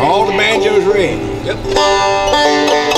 All the banjos ready. Yep.